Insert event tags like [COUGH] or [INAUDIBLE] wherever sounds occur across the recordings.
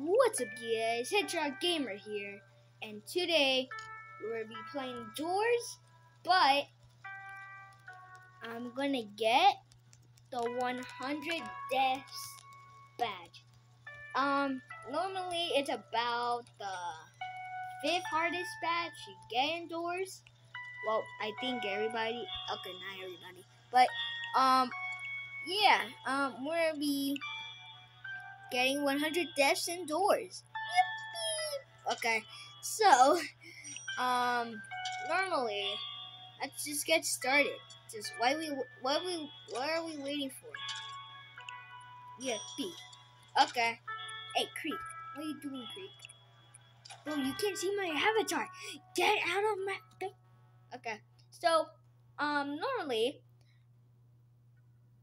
What's up guys, Hedgehog Gamer here, and today we're gonna be playing Doors, but I'm gonna get the 100 deaths badge. Um, normally it's about the fifth hardest badge you get in Doors. Well, I think everybody, okay, not everybody, but um, yeah, um, we're gonna be getting 100 deaths in Doors. Yippee! Okay, so, um, normally, let's just get started. Just why we, what we, what are we waiting for? Yippee! Okay. Hey, Creek, what are you doing, Creek? Bro, you can't see my avatar. Get out of my face. Okay, so, um, normally,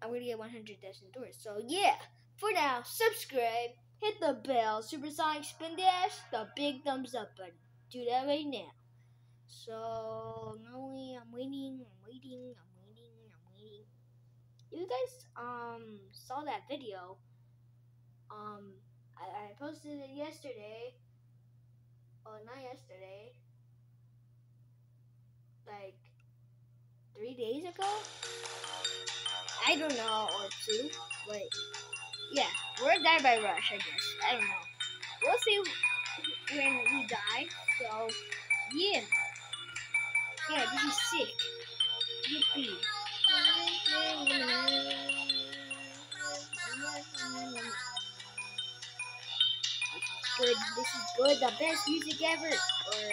I'm gonna get 100 deaths in Doors. So yeah. For now, subscribe, hit the bell, supersonic spin dash, the big thumbs up button. Do that right now. So normally I'm waiting, I'm waiting, I'm waiting, I'm waiting. You guys um saw that video. Um I, I posted it yesterday. Oh not yesterday. Like three days ago? I don't know, or two, but yeah, we're die by rush, I guess. I don't know. We'll see when we die. So, yeah. Yeah, this is sick. Yippee. Good. This is good. The best music ever. Or,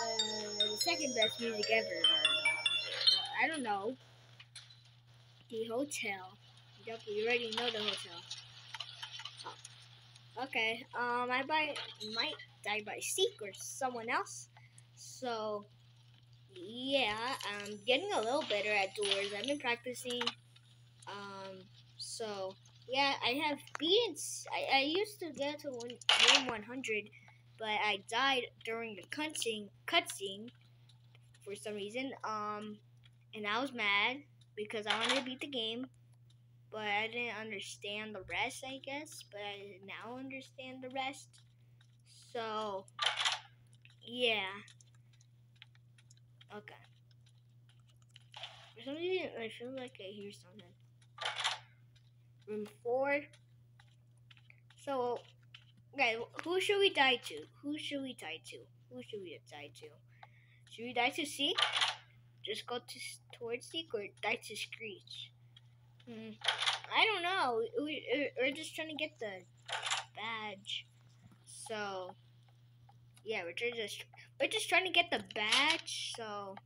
uh, the second best music ever. Or, I don't know. The hotel. Yep, we already know the hotel. Oh. Okay, um, I might, might die by Seek or someone else. So, yeah, I'm getting a little better at doors. I've been practicing. Um, so, yeah, I have beaten, I, I used to get to win 100, but I died during the cutscene, cutscene for some reason. Um, and I was mad because I wanted to beat the game but I didn't understand the rest, I guess. But I now understand the rest. So, yeah. Okay. For some reason, I feel like I hear something. Room four. So, okay, who should we die to? Who should we die to? Who should we die to? Should we die to Seek? Just go to towards Seek or die to Screech? Hmm. I don't know. We, we're just trying to get the badge. So, yeah, we're just we're just trying to get the badge. So,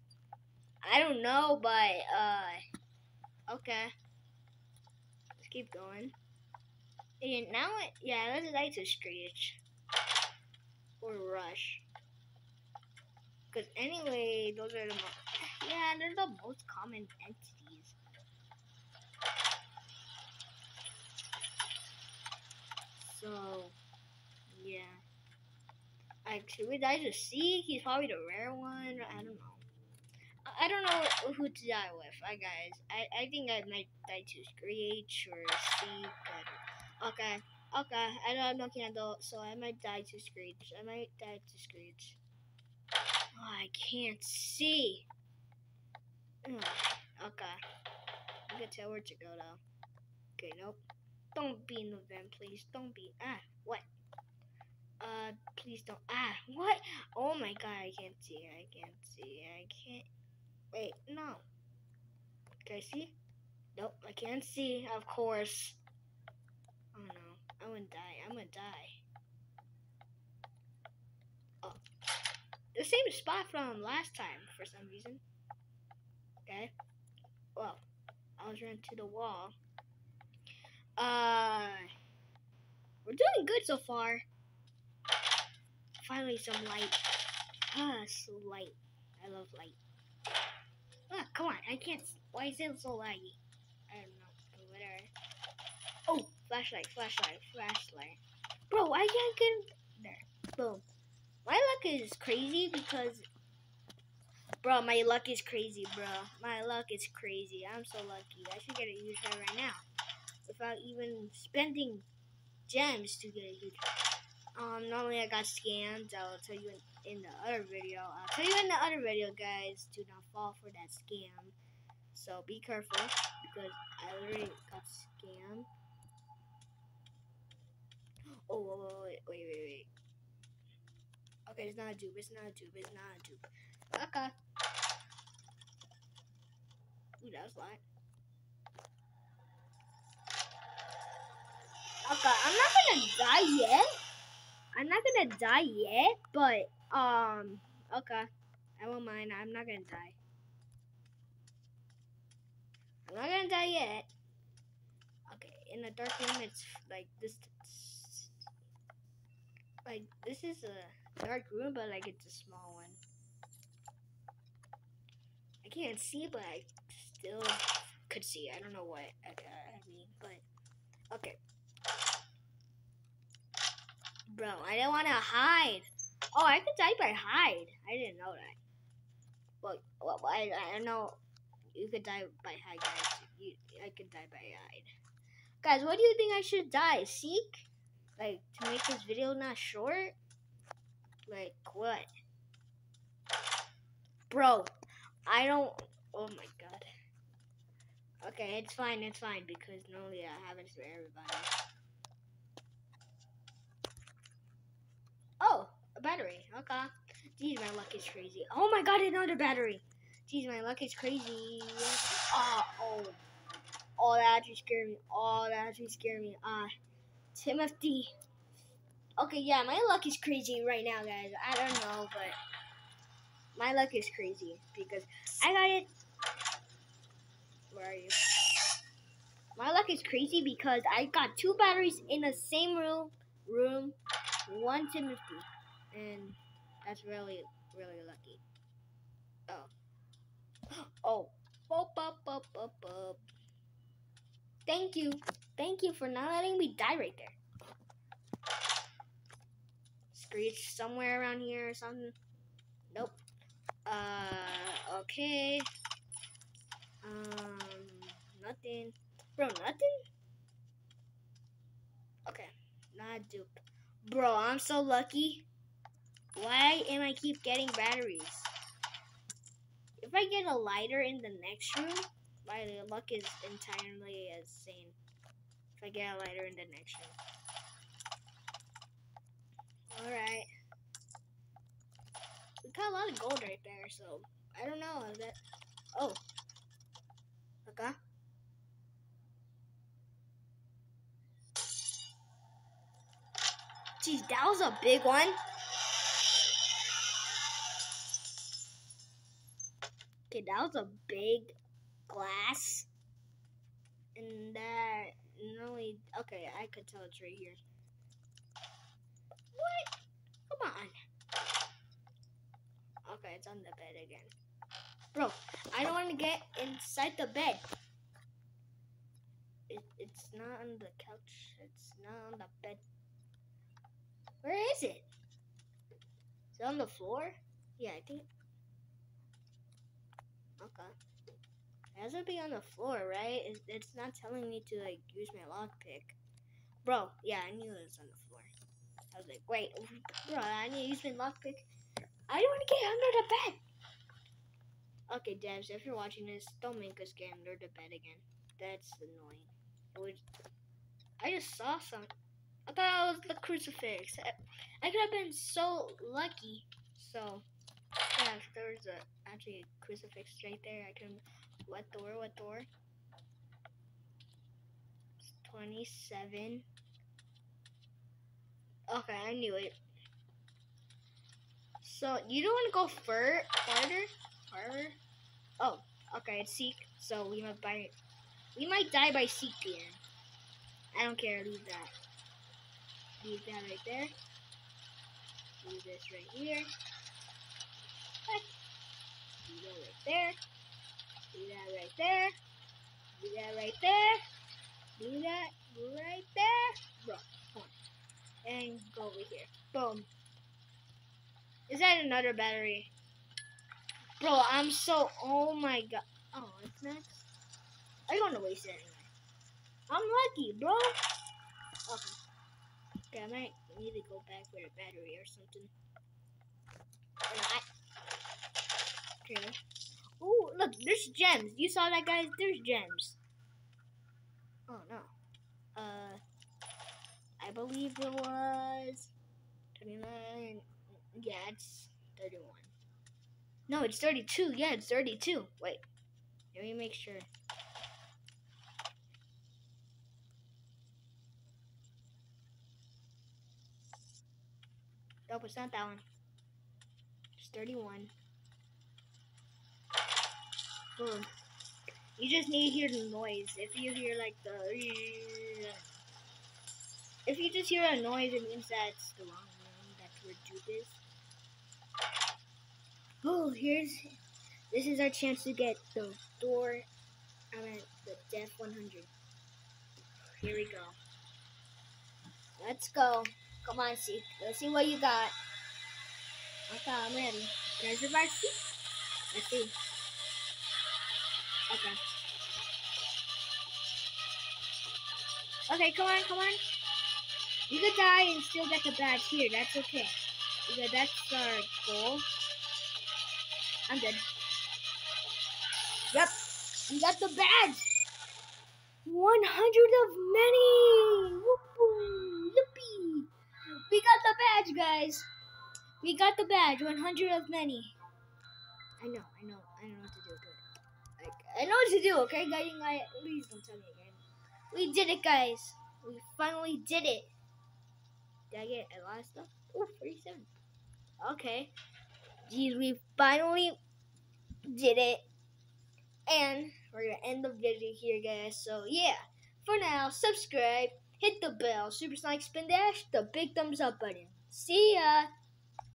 I don't know, but uh, okay. Let's keep going. And now, it, yeah, let's like to screech or rush. Cause anyway, those are the most, yeah, they're the most common entities. So, yeah. Actually, to Seek. He's probably the rare one. I don't know. I don't know who to die with. I guys, I, I think I might die to Screech or Seek. Okay, okay. I don't have no candle, so I might die to Screech. I might die to Screech. Oh, I can't see. Hmm, okay. I can tell where to go though. Okay, nope. Don't be in the vent, please. Don't be. Ah, what? Uh, please don't. Ah, what? Oh my god, I can't see. I can't see. I can't. Wait, no. Can I see? Nope, I can't see, of course. Oh no, I'm gonna die. I'm gonna die. Oh. The same spot from last time for some reason. Okay. Well, I was running to the wall. Uh, we're doing good so far. Finally, some light. Ah, so light. I love light. Ah, come on. I can't. Why is it so laggy? I don't know. Whatever. Oh, flashlight, flashlight, flashlight. Bro, why can't get there? Boom. My luck is crazy because. Bro, my luck is crazy, bro. My luck is crazy. I'm so lucky. I should get a use right now without even spending gems to get a huge. Um, normally I got scammed. I'll tell you in, in the other video. I'll tell you in the other video, guys. Do not fall for that scam. So be careful because I already got scammed. Oh, wait, wait, wait, wait. Okay, it's not a dupe. It's not a dupe. It's not a dupe. Okay. Ooh, that was. Okay, I'm not gonna die yet. I'm not gonna die yet, but um, okay. I won't mind. I'm not gonna die. I'm not gonna die yet. Okay, in the dark room, it's like this. Like this is a dark room, but like it's a small one. I can't see, but I still could see. I don't know what I, I mean, but okay. Bro, I didn't want to hide. Oh, I could die by hide. I didn't know that. Well, well I, I know you could die by hide, guys. You, I could die by hide. Guys, what do you think I should die? Seek? Like, to make this video not short? Like, what? Bro, I don't... Oh my god. Okay, it's fine, it's fine, because normally I have it for everybody. Oh, a Okay. Jeez, my luck is crazy. Oh my god, another battery. Jeez, my luck is crazy. Oh, oh. Oh, that actually scared me. Oh, that actually scared me. Ah. Uh, Timothy. Okay, yeah, my luck is crazy right now, guys. I don't know, but my luck is crazy because I got it. Where are you? My luck is crazy because I got two batteries in the same room. Room, one Timothy, and that's really, really lucky. Oh, [GASPS] oh, up, up, up, up, up. Thank you. Thank you for not letting me die right there. Screech somewhere around here or something. Nope. Uh, okay. Um, nothing. Bro, nothing? Okay, not dupe. Bro, I'm so lucky. Why am I keep getting batteries? If I get a lighter in the next room, my luck is entirely insane. If I get a lighter in the next room. Alright. We got a lot of gold right there, so I don't know. That oh. Okay. Jeez, that was a big one. That was a big glass. And that only okay, I could tell it's right here. What? Come on. Okay, it's on the bed again. Bro, I don't want to get inside the bed. It, it's not on the couch. It's not on the bed. Where is it? Is it on the floor? Yeah, I think. Okay. It has to be on the floor, right? It's, not telling me to, like, use my lockpick. Bro, yeah, I knew it was on the floor. I was like, wait, bro, I need to use my lockpick. I don't want to get under the bed. Okay, devs, if you're watching this, don't make us get under the bed again. That's annoying. It I just saw some. I thought it was the crucifix. I could have been so lucky. So, yeah, if there was a, actually a crucifix right there, I can. What door? What door? It's 27. Okay, I knew it. So, you don't want to go fur farther? Farther? Oh, okay, it's seek. So, we might buy We might die by seek again. I don't care, leave that. Leave that right there. Leave this right here. Do that right there. Do that right there. Do that right there. Do that right there. Bro, come. And go over here. Boom. Is that another battery? Bro, I'm so. Oh my god. Oh, it's next. I'm gonna waste it anyway. I'm lucky, bro. Okay. Okay, I might need to go back for a battery or something. Okay. Oh, look, there's gems. You saw that, guys? There's gems. Oh, no. Uh, I believe it was 29. Yeah, it's 31. No, it's 32. Yeah, it's 32. Wait. Let me make sure. Nope, it's not that one. It's 31. Boom. You just need to hear the noise. If you hear like the if you just hear a noise, it means that's the wrong room. That's where Dupe is. Oh, here's this is our chance to get the door. I mean the Death 100. Here we go. Let's go. Come on, see. Let's see what you got. Okay, I'm ready. There's your seat. Let's see. Okay. Okay, come on, come on. You could die and still get the badge here. That's okay. Because that's our goal. I'm good. Yep. We got the badge. 100 of many. Yippee. We got the badge, guys. We got the badge. 100 of many. I know, I know, I know what to do, okay, light? Please don't tell me again. We did it, guys. We finally did it. Did I get a lot of stuff? Oh, 47. Okay. Geez, we finally did it. And we're going to end the video here, guys. So, yeah. For now, subscribe, hit the bell, super sonic spin dash, the big thumbs up button. See ya!